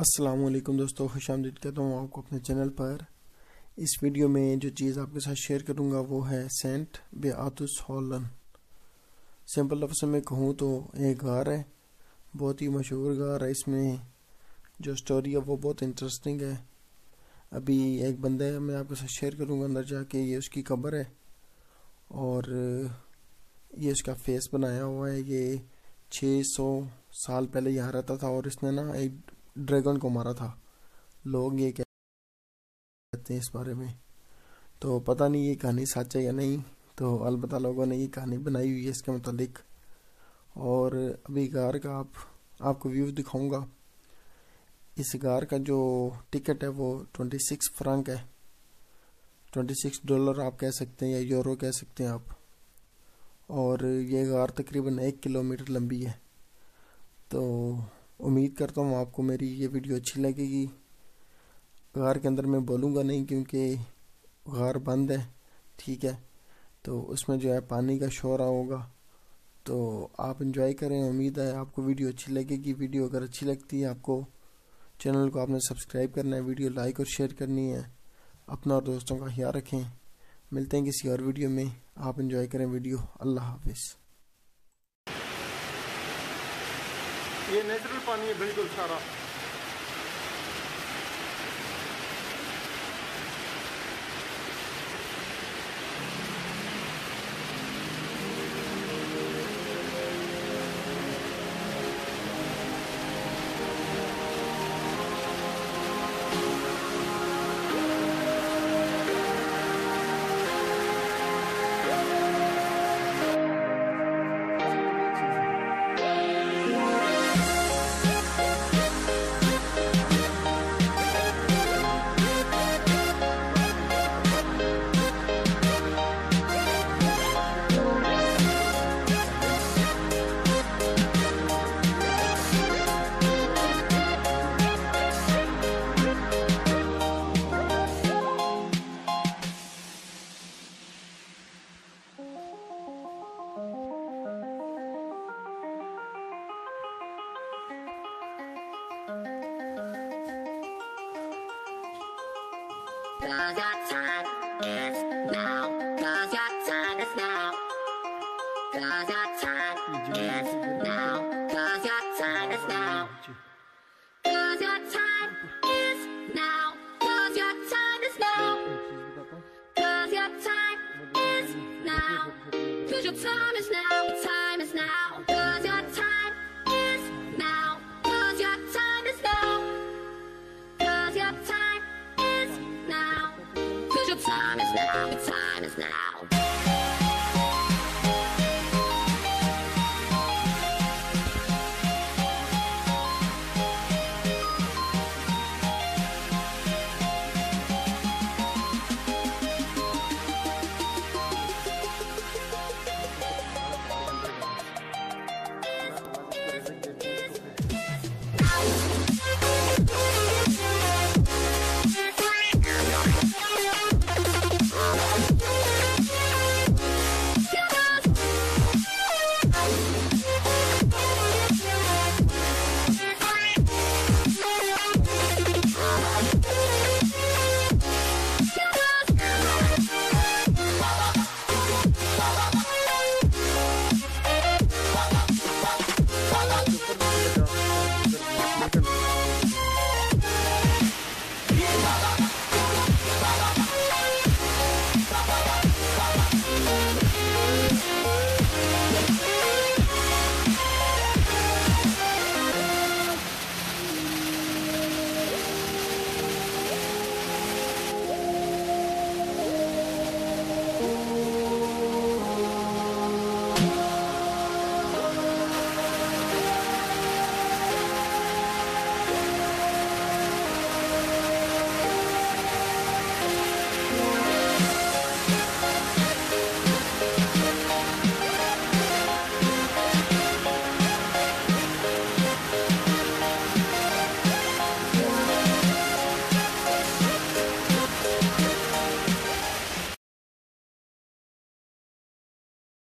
असलम दोस्तों, खुश आमदीद कहता हूँ आपको अपने चैनल पर। इस वीडियो में जो चीज़ आपके साथ शेयर करूँगा वो है सेंट बेआतुस हॉलन। सिंपल लफ्ज़ में कहूँ तो एक गार है, बहुत ही मशहूर गार है। इसमें जो स्टोरी है वो बहुत इंटरेस्टिंग है। अभी एक बंदा है, मैं आपके साथ शेयर करूँगा अंदर जाके, ये उसकी कब्र है और ये उसका फेस बनाया हुआ है। ये छः सौ साल पहले यहाँ रहता था और इसने ना एक ड्रैगन को मारा था। लोग ये कहते हैं इस बारे में। तो पता नहीं ये कहानी सच है या नहीं। तो अलबत् लोगों ने ये कहानी बनाई हुई है इसके मतलब और अभी गार का आप, आपको व्यू दिखाऊँगा। इस गार का जो टिकट है वो ट्वेंटी सिक्स फ्रंक है। ट्वेंटी सिक्स डॉलर आप कह सकते हैं या यूरो कह सकते हैं आप। और ये गार तकरीबन एक किलोमीटर लंबी है। तो उम्मीद करता हूँ आपको मेरी ये वीडियो अच्छी लगेगी। गार के अंदर मैं बोलूँगा नहीं क्योंकि गार बंद है, ठीक है? तो उसमें जो है पानी का शोर होगा तो आप इंजॉय करें, उम्मीद है आपको वीडियो अच्छी लगेगी। वीडियो अगर अच्छी लगती है आपको, चैनल को आपने सब्सक्राइब करना है, वीडियो लाइक और शेयर करनी है, अपना और दोस्तों का ख्याल रखें। मिलते हैं किसी और वीडियो में। आप इंजॉय करें वीडियो। अल्लाह हाफिज़। ये नेचुरल पानी है बिल्कुल सारा। Cause your time is now. Cause your time is now. Cause your time is now. Cause your time is now. Cause your time is now. Cause your time is now. Cause your time is now. Cause your time is now. Time is now. Cause your time is now, the time is now.